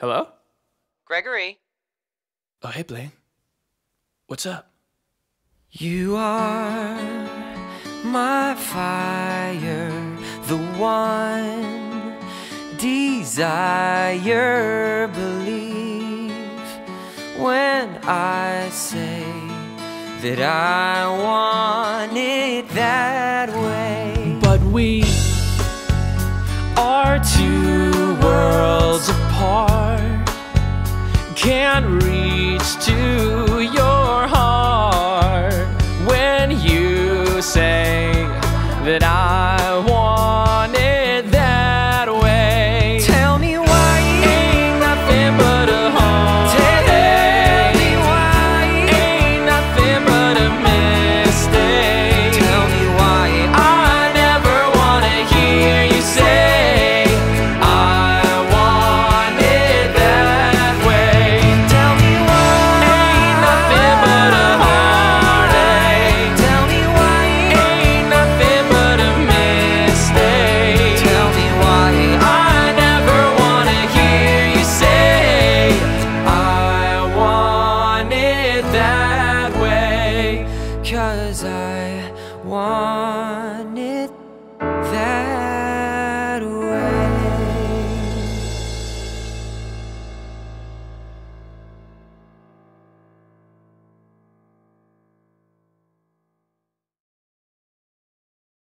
Hello? Gregory. Oh, hey, Blaine. What's up? You are my fire, the one desire. Believe when I say that I want it that way. But we reach to your heart when you say that I Cause I want it